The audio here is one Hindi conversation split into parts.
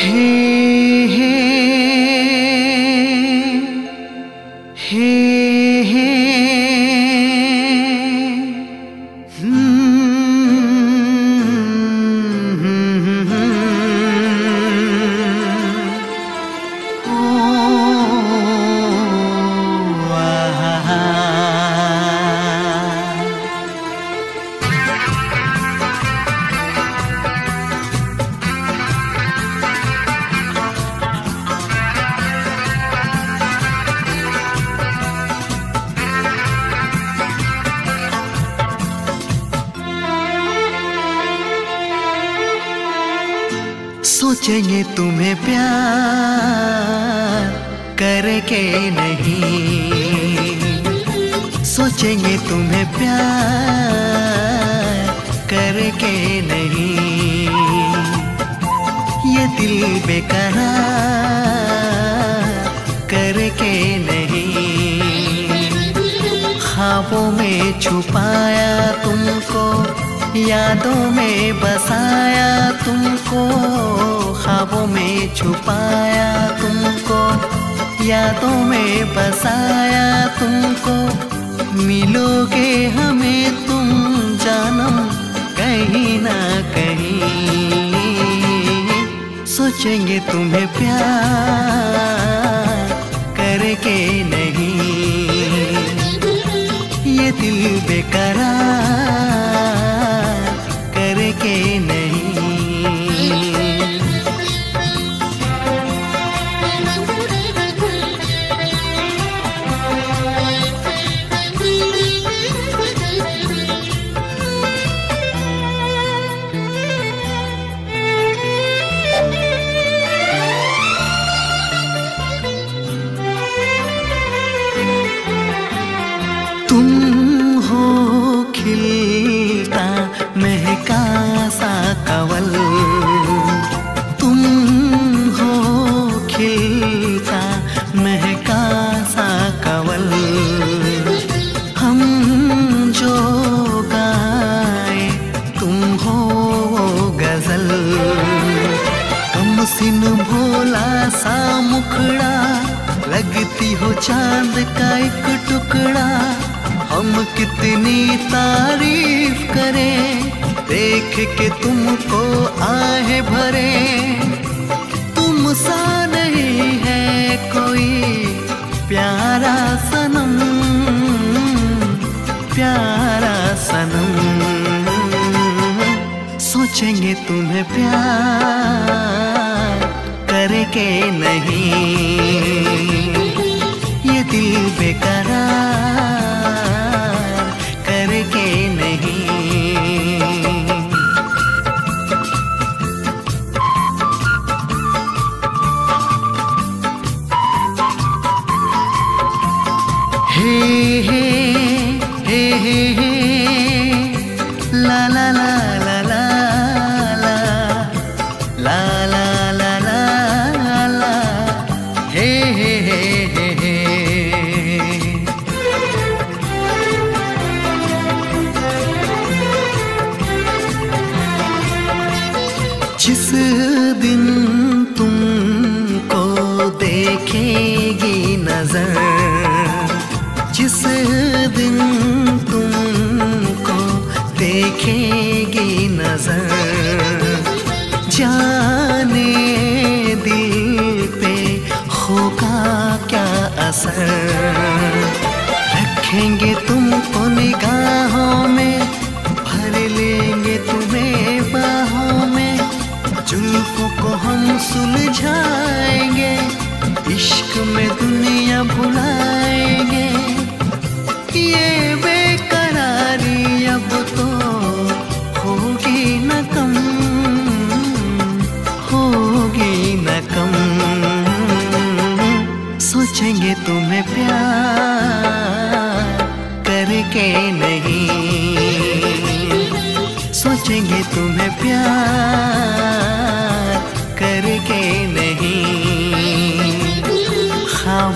Hey. सोचेंगे तुम्हें प्यार करके नहीं। सोचेंगे तुम्हें प्यार करके नहीं। ये दिल बेकरार करके नहीं। खाबों में छुपाया तुमको यादों में बसाया तुमको, ख्वाबों में छुपाया तुमको, यादों में बसाया तुमको। मिलोगे हमें तुम जानम, कहीं ना कहीं। सोचेंगे तुम्हें प्यार करके नहीं। ये दिल बेकरार सिन भोला सा मुखड़ा, लगती हो चाँद का एक टुकड़ा। हम कितनी तारीफ़ करें, देख के तुमको आहे भरे। तुम सा नहीं है कोई प्यारा सनम प्यारा सनम। सोचेंगे तुम्हें प्यार। करके नहीं। ये दिल बेकरार करके नहीं। हे हे हे हे हे। जिस दिन तुमको देखेगी नज़र, जिस दिन तुमको देखेगी नज़र, जाने दिल पे होगा क्या असर? रखेंगे तुमको निगाहों में हम सुलझाएँगे, इश्क में दुनिया भुलाएँगे। ये बेकरारी अब तो होगी न कम, होगी न कम। सोचेंगे तुम्हें प्यार करके नहीं। सोचेंगे तुम्हें प्यार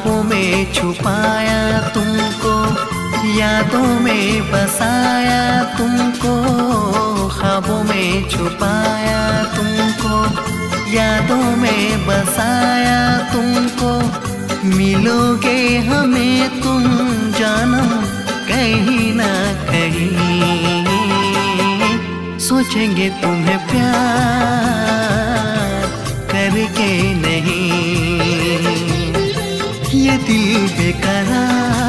ख्वाबों में छुपाया तुमको, यादों में बसाया तुमको, ख्वाबों में छुपाया तुमको, यादों में बसाया तुमको। मिलोगे हमें तुम जानम कहीं ना कहीं। सोचेंगे तुम्हें प्यार करके दिल बेकरार